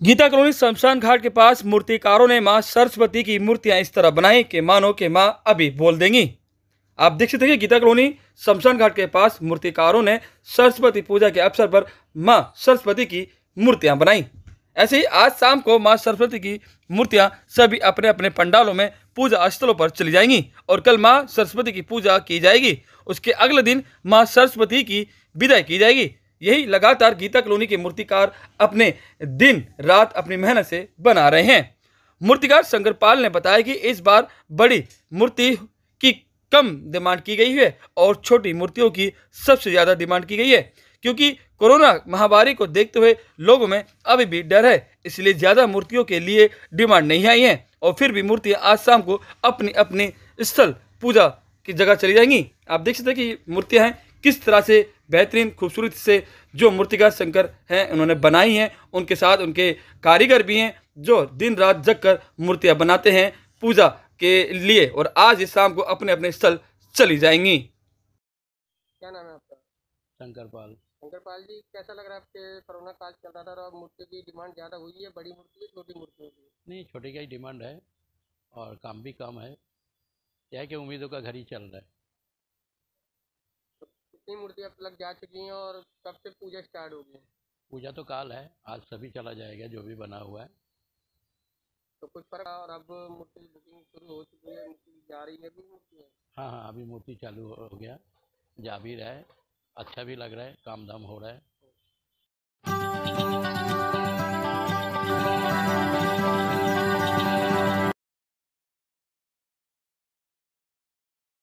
Gita colony शमशान घाट के पास मूर्तिकारों ने माँ सरस्वती की मूर्तियाँ इस तरह बनाई कि मानो कि माँ अभी बोल देंगी। आप देख सकते हैं गीता कॉलोनी शमशान घाट के पास मूर्तिकारों ने सरस्वती पूजा के अवसर पर माँ सरस्वती की मूर्तियाँ बनाई। ऐसे ही आज शाम को माँ सरस्वती की मूर्तियाँ सभी अपने अपने पंडालों में पूजा स्थलों पर चली जाएँगी और कल माँ सरस्वती की पूजा की जाएगी। उसके अगले दिन माँ सरस्वती की विदाई की जाएगी। यही लगातार गीता कॉलोनी के मूर्तिकार अपने दिन, रात अपनी मेहनत से बना रहे हैं। मूर्तिकार शंकरपाल ने बताया कि इस बार बड़ी मूर्ति की कम डिमांड की गई है और छोटी मूर्तियों की सबसे ज़्यादा डिमांड की गई है, क्योंकि कोरोना महामारी को देखते हुए लोगों में अभी भी डर है, इसलिए ज़्यादा मूर्तियों के लिए डिमांड नहीं आई है और फिर भी मूर्तियाँ आज शाम को अपनी अपनी स्थल पूजा की जगह चली जाएँगी। आप देख सकते हैं कि मूर्तियाँ हैं किस तरह से बेहतरीन खूबसूरत से जो मूर्तिकार शंकर हैं उन्होंने बनाई हैं उनके साथ उनके कारीगर भी हैं जो दिन रात जग कर मूर्तियाँ बनाते हैं पूजा के लिए और आज इस शाम को अपने अपने स्थल चली जाएँगी। क्या नाम है आपका? शंकरपाल। शंकरपाल जी कैसा लग रहा है आपके कोरोना काल चल रहा था और मूर्ति की डिमांड ज़्यादा हुई है बड़ी मूर्ति है छोटी मूर्ति की नहीं छोटी का ही डिमांड है और काम भी कम है। क्या है कि उम्मीदों का घर ही चल रहा है। कितनी मूर्ति अब तक जा चुकी हैं और कब से पूजा स्टार्ट होगी पूजा तो काल है आज सभी चला जाएगा जो भी बना हुआ है। तो कुछ फ़र्क और अब मूर्ति बुकिंग शुरू हो चुकी है मूर्ति जा रही है अभी मूर्ति है। हाँ हाँ अभी मूर्ति चालू हो गया जा भी रहा है अच्छा भी लग रहा है काम धाम हो रहा है।